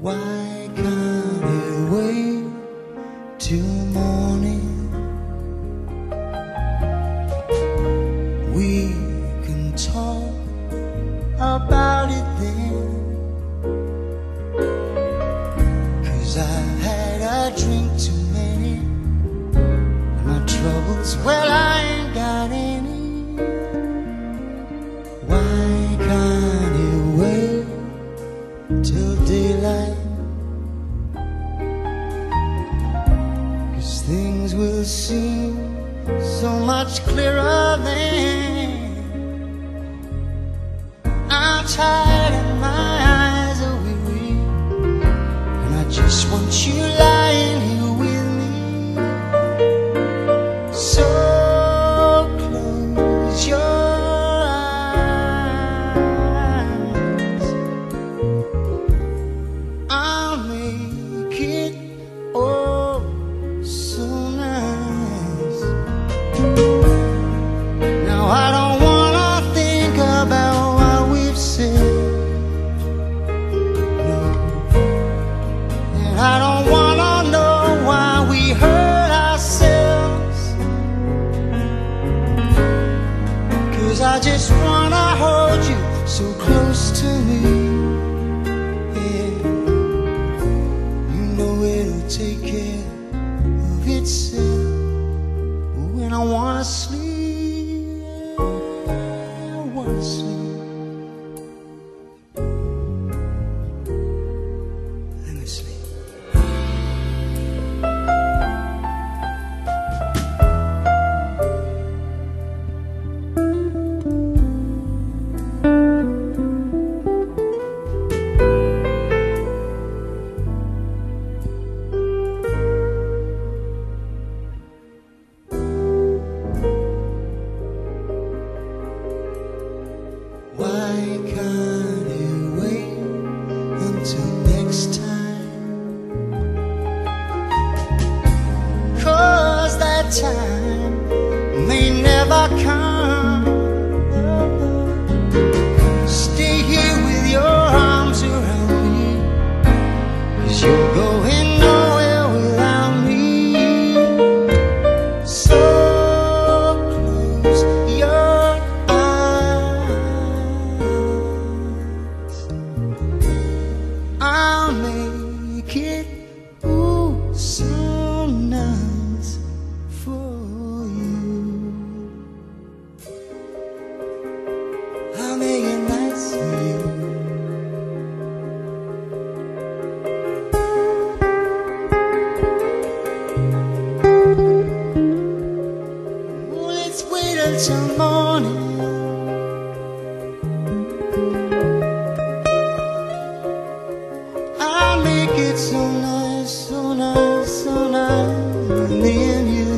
Why can't we wait till morning? We can talk. till daylight. Cause things will seem so much clearer then. I don't 在 morning I make it so nice, so nice, so nice Me and you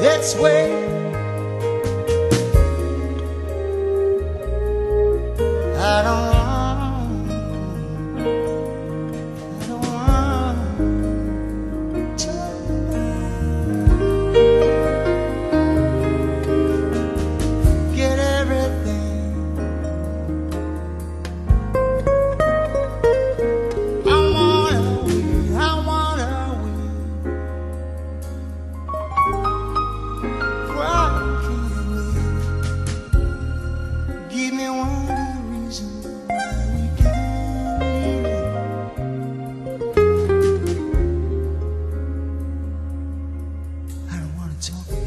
Let's wait. Give me one of the reasons why we can't I don't wanna talk.